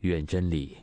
远真理。